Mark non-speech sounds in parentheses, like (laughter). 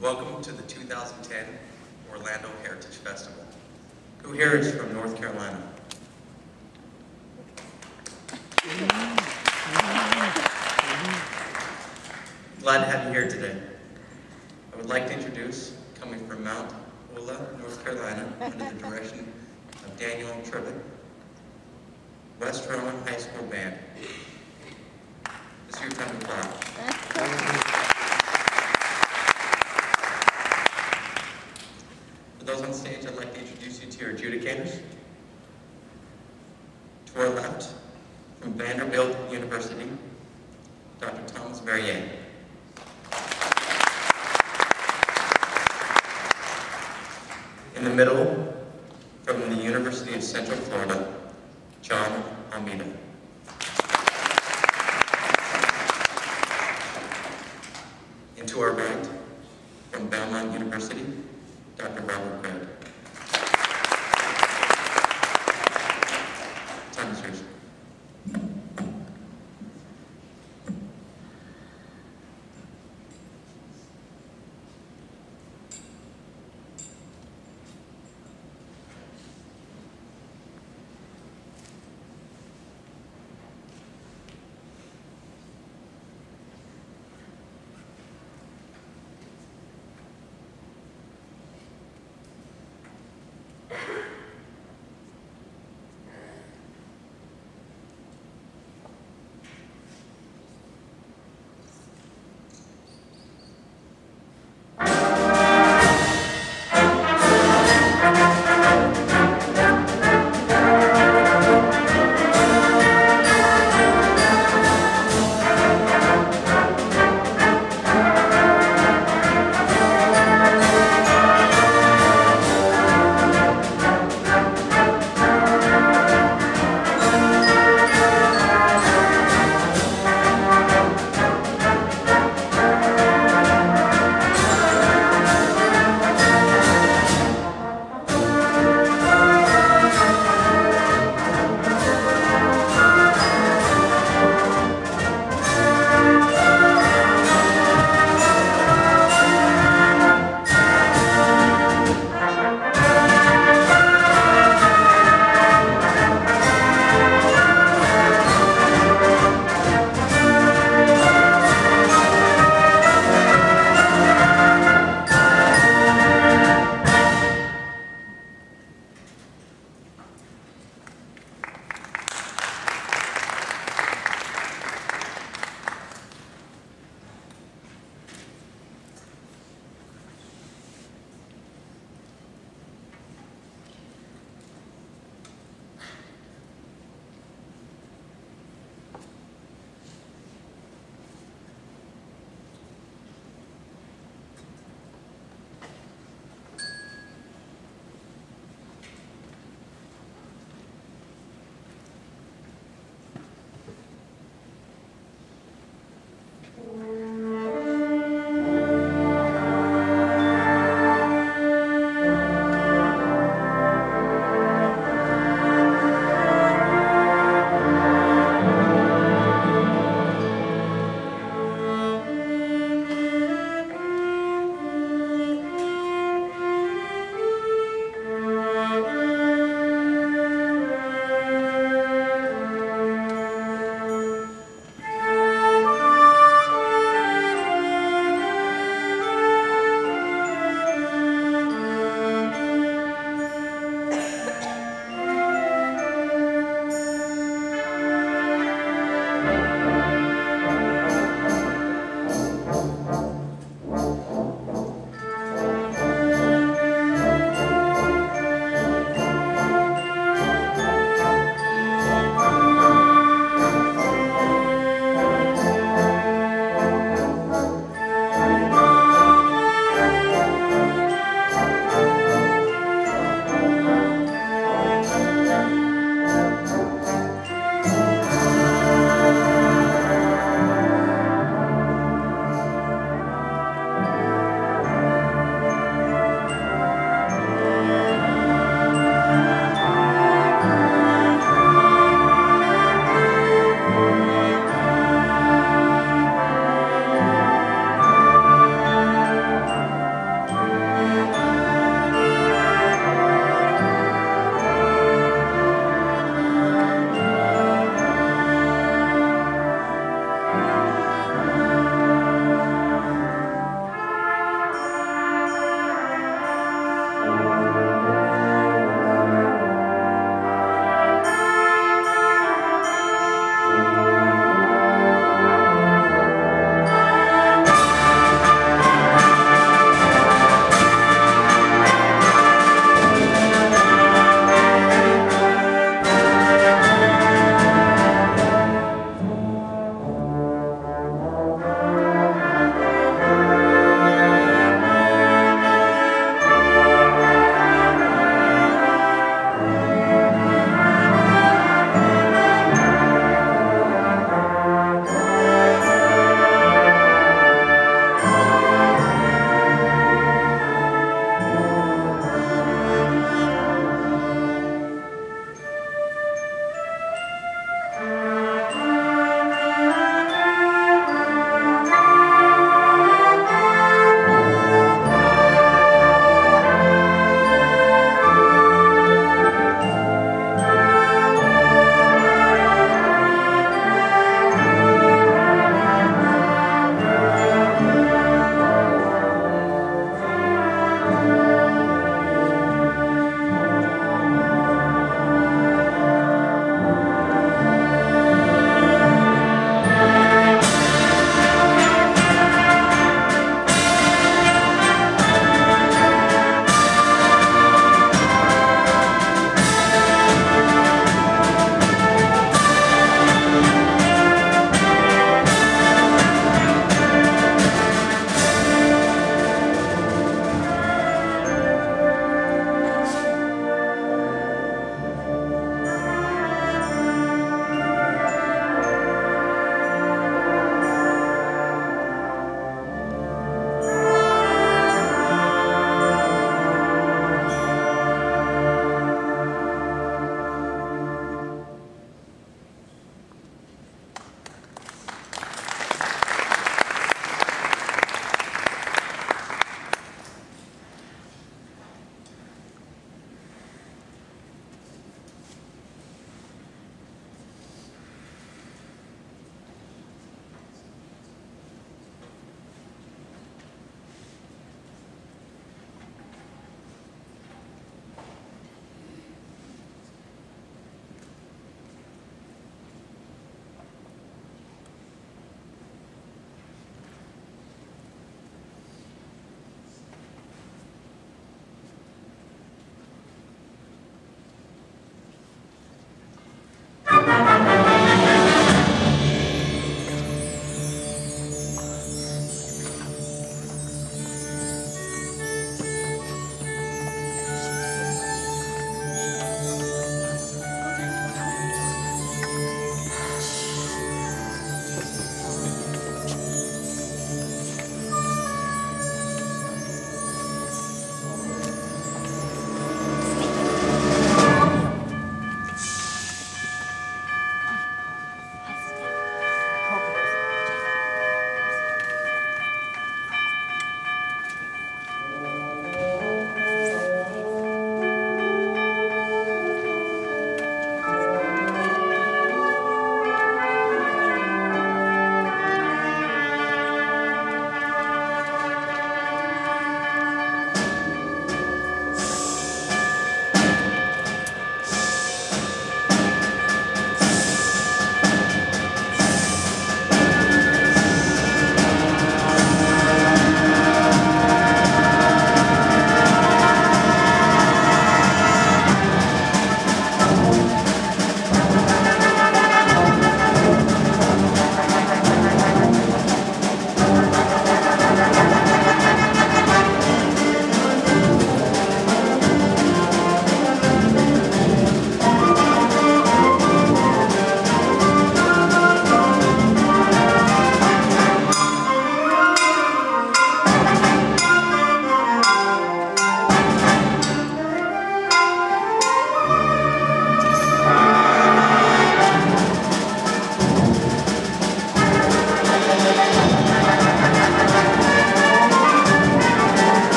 Welcome to the 2010 Orlando Heritage Festival. Who here is from North Carolina? Glad to have you here today. I would like to introduce, coming from Mount Ulla, North Carolina, under the direction of Daniel Tribbett, West Rowan High School Band. Is your time to clap. (laughs) stage, I'd like to introduce you to your adjudicators. To our left, from Vanderbilt University, Dr. Thomas Verrier. In the middle, from the University of Central Florida, John Almeida.